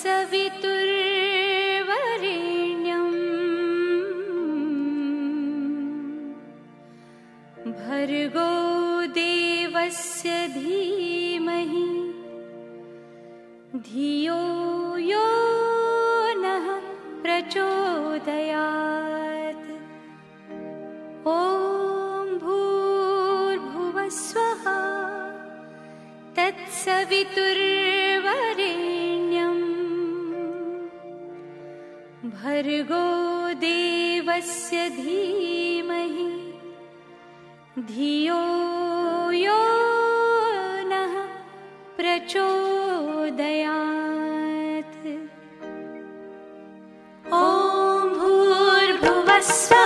तत्सवितुर्वरेण्यम् भर्गो देवस्य धीमहि धियो यो नः प्रचोदयात्। ॐ भूर्भुवस्वः तत्सवितुर्वरेण्यम् भर्गो देवस्य धीमहि। धियो यो नः प्रचोदयात्। ॐ भूर्भुवस्वः